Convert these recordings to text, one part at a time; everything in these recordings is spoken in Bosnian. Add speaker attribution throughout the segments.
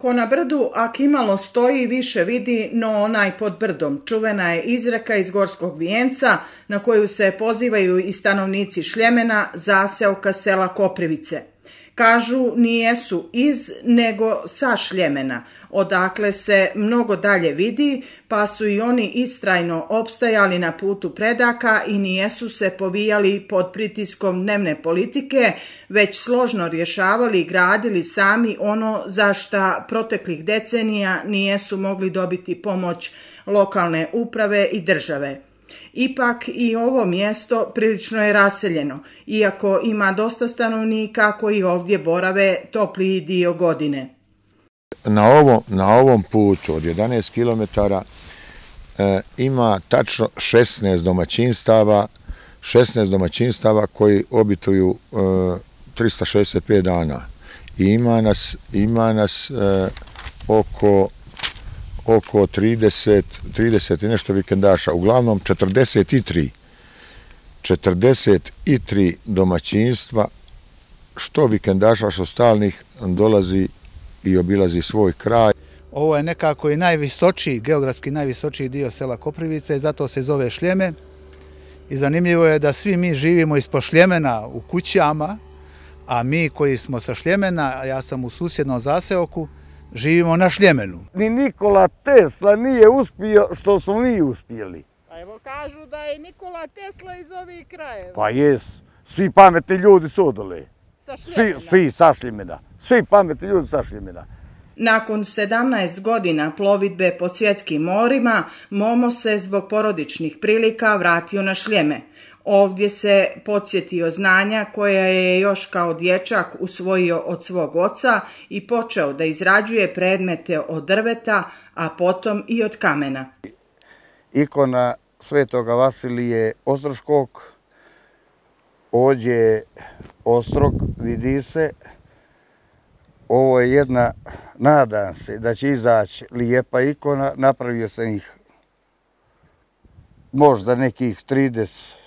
Speaker 1: Ko na brdu, ak imalo stoji, više vidi, no onaj pod brdom. Čuvena je izreka iz Gorskog vijenca, na koju se pozivaju i stanovnici Šljemena, zaseoka sela Koprivice. Kažu nijesu iz, nego sa Šljemena, odakle se mnogo dalje vidi, pa su i oni istrajno opstajali na putu predaka i nijesu se povijali pod pritiskom dnevne politike, već složno rješavali i gradili sami ono za šta proteklih decenija nijesu mogli dobiti pomoć lokalne uprave i države. Ipak i ovo mjesto prilično je raseljeno, iako ima dosta stanovnika koji ovdje borave topliji dio godine.
Speaker 2: Na ovom, na ovom putu od 11 km e, ima tačno 16 domaćinstava, 16 domaćinstava koji obituju e, 365 dana. I ima nas, ima nas e, oko oko 30, 30 i nešto vikendaša, uglavnom 43, 43 domaćinstva, što vikendaša, što stalnih, dolazi i obilazi svoj kraj.
Speaker 3: Ovo je nekako i najvisočiji, geografski najvisočiji dio sela Koprivice, zato se zove Šljeme. I zanimljivo je da svi mi živimo ispod Šljemena u kućama, a mi koji smo sa Šljemena, ja sam u susjednom zaseoku, živimo na šljemenu.
Speaker 4: Ni Nikola Tesla nije uspio što smo mi uspjeli.
Speaker 5: Pa evo kažu da je Nikola Tesla iz ovih krajeva.
Speaker 4: Pa jes, svi pametni ljudi su odole.
Speaker 5: Sa.
Speaker 4: Svi, svi sa šljemena. Svi pametni ljudi sa šljemena.
Speaker 1: Nakon 17 godina plovidbe po svjetskim morima, Momo se zbog porodičnih prilika vratio na šljeme. Ovdje se podsjetio znanja koja je još kao dječak usvojio od svog oca i počeo da izrađuje predmete od drveta, a potom i od kamena.
Speaker 4: Ikona svetoga Vasilije Ostroškog, ođe Ostrog, vidi se. Ovo je jedna, nadam se da će izaći lijepa ikona, napravio sam ih možda nekih 30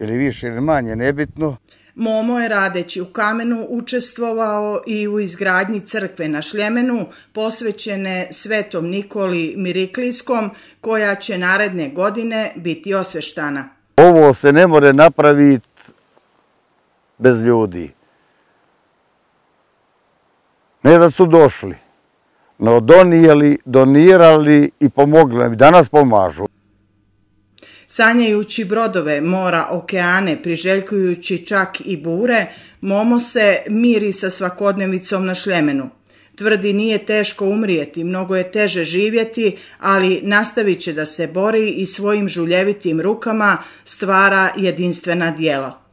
Speaker 4: ili više ili manje, nebitno.
Speaker 1: Momo je radeći u kamenu učestvovao i u izgradnji crkve na Šljemenu, posvećene svetom Nikoli Miriklijskom, koja će naredne godine biti osveštana.
Speaker 4: Ovo se ne more napraviti bez ljudi. Ne da su došli, no donijeli, donirali i pomogli nam. Danas pomažu.
Speaker 1: Sanjajući brodove, mora, okeane, priželjkujući čak i bure, Momo se miri sa svakodnevicom na šljemenu. Tvrdi nije teško umrijeti, mnogo je teže živjeti, ali nastavit će da se bori i svojim žuljevitim rukama stvara jedinstvena dijela.